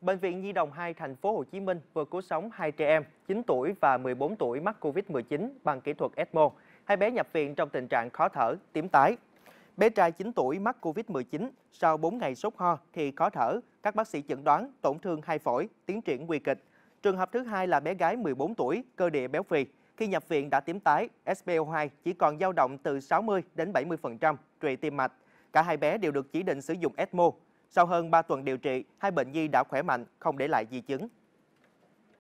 Bệnh viện Nhi đồng 2 thành phố Hồ Chí Minh vừa cứu sống hai trẻ em 9 tuổi và 14 tuổi mắc Covid-19 bằng kỹ thuật ECMO. Hai bé nhập viện trong tình trạng khó thở, tím tái. Bé trai 9 tuổi mắc Covid-19 sau 4 ngày sốt ho thì khó thở, các bác sĩ chẩn đoán tổn thương hai phổi, tiến triển nguy kịch. Trường hợp thứ hai là bé gái 14 tuổi, cơ địa béo phì. Khi nhập viện đã tím tái, SPO2 chỉ còn dao động từ 60 đến 70%, trụy tim mạch. Cả hai bé đều được chỉ định sử dụng ECMO. Sau hơn 3 tuần điều trị, hai bệnh nhi đã khỏe mạnh, không để lại di chứng.